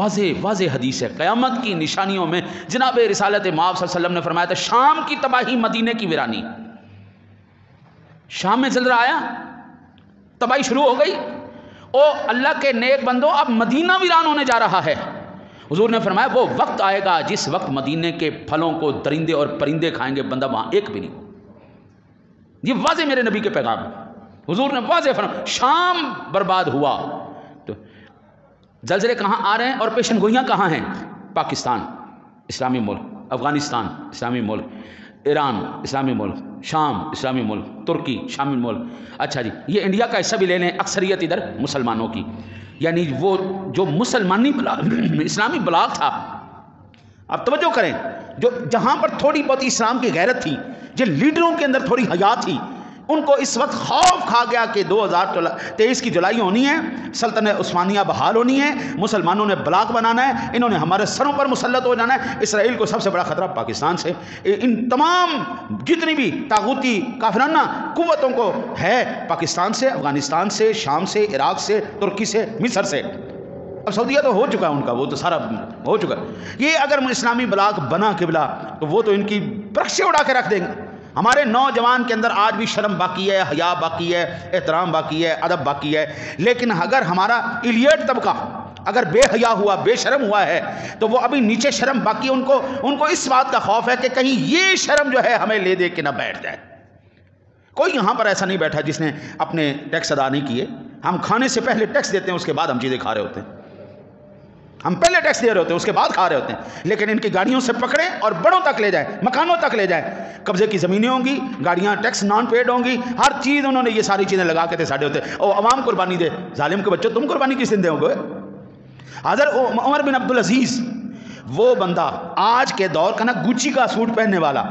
Was was हदीस है। क़यामत की निशानियों में जनाब रिसालत माब वसल्लम ने फरमाया था, शाम की तबाही मदीने की वीरानी। शाम में जल्द आया, तबाही शुरू हो गई। ओ अल्लाह के नेक बंदो, अब मदीना वीरान होने जा रहा है। हुजूर ने फरमाया, वो वक्त आएगा जिस वक्त मदीने के फलों को दरिंदे और परिंदे खाएँगे, बंदा वहाँ एक भी नहीं। ये वाजे मेरे नबी के पैगाम हुजूर ने वाजे फरमा शाम बर्बाद हुआ। तो जलजले कहाँ आ रहे हैं और पेशन गोइयाँ कहाँ हैं? पाकिस्तान, इस्लामी मुल्क, अफ़गानिस्तान, इस्लामी मुल्क, ईरान, इस्लामी मुल्क, शाम, इस्लामी मुल्क, तुर्की शामिल मुल्क। अच्छा जी, ये इंडिया का हिस्सा भी ले लें अक्सरियत इधर मुसलमानों की। यानी वो जो मुसलमानी इस्लामी ब्लाक था। अब तवज्जो करें, जो जहाँ पर थोड़ी बहुत इस्लाम की गैरत थी जिन लीडरों के अंदर थोड़ी हया थी उनको इस वक्त खौफ खा गया कि दो हज़ार तेईस की जुलाई होनी है, सल्तनत उस्मानिया बहाल होनी है, मुसलमानों ने ब्लाक बनाना है, इन्होंने हमारे सरों पर मुसलत हो जाना है। इसराइल को सबसे बड़ा ख़तरा पाकिस्तान से। इन तमाम जितनी भी ताकूती काफराना कुतों को है पाकिस्तान से, अफ़गानिस्तान से, शाम से, इराक से, तुर्की से, मिसर से। अब सऊदिया तो हो चुका है उनका, वो तो सारा हो चुका है। ये अगर इस्लामी ब्लाक बना किबला तो वो तो इनकी प्रक्षे उड़ा के रख देंगे। हमारे नौजवान के अंदर आज भी शर्म बाकी है, हया बाकी है, एहतराम बाकी है, अदब बाकी है। लेकिन अगर हमारा इलियट तबका अगर बेहया हुआ, बेशरम हुआ है तो वो अभी नीचे शर्म बाकी उनको उनको इस बात का खौफ है कि कहीं ये शर्म जो है हमें ले दे के ना बैठ जाए। कोई यहाँ पर ऐसा नहीं बैठा जिसने अपने टैक्स अदा नहीं किए। हम खाने से पहले टैक्स देते हैं, उसके बाद हम चीज़ें खा रहे होते हैं। हम पहले टैक्स दे रहे होते हैं उसके बाद खा रहे होते हैं। लेकिन इनकी गाड़ियों से पकड़े और बड़ों तक ले जाए, मकानों तक ले जाए। कब्जे की ज़मीनें होंगी, गाड़ियाँ टैक्स नॉन पेड होंगी, हर चीज़ उन्होंने ये सारी चीज़ें लगा के थे साढ़े होते। और अवाम कुर्बानी दे। जालिम के बच्चों, तुम कुर्बानी किस दिन दोगे? हजर उमर बिन अब्दुल अज़ीज़, वो बंदा आज के दौर का ना गुची का सूट पहनने वाला,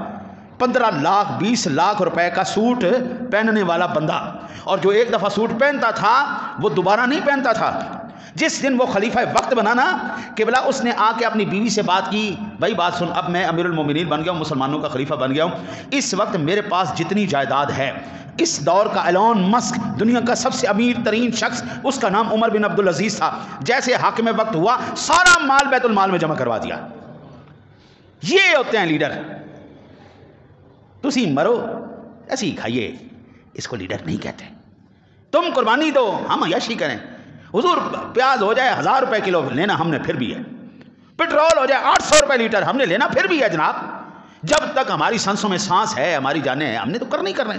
पंद्रह लाख, बीस लाख रुपए का सूट पहनने वाला बंदा। और जो एक दफ़ा सूट पहनता था, वो दोबारा नहीं पहनता था। जिस दिन वो खलीफा वक्त बना ना कि बोला उसने आके अपनी बीवी से बात की, भाई, बात सुन, अब मैं अमीरमिन बन गया हूँ, मुसलमानों का खलीफा बन गया हूँ। इस वक्त मेरे पास जितनी जायदाद है, इस दौर का एलोन मस्क, दुनिया का सबसे अमीर तरीन शख्स, उसका नाम उमर बिन अब्दुल अज़ीज़ था। जैसे हाकिम वक्त हुआ, सारा माल बैतुल माल में जमा करवा दिया। ये होते हैं लीडर। तुम मरो, ऐसे ही खाइए, इसको लीडर नहीं कहते। तुम कुर्बानी दो, हम यशी करें। हुजूर, प्याज हो जाए हज़ार रुपए किलो लेना हमने, फिर भी है। पेट्रोल हो जाए आठ सौ रुपए लीटर हमने लेना, फिर भी है जनाब। जब तक हमारी सांसों में सांस है, हमारी जाने हैं हमने तो कर नहीं कर रहे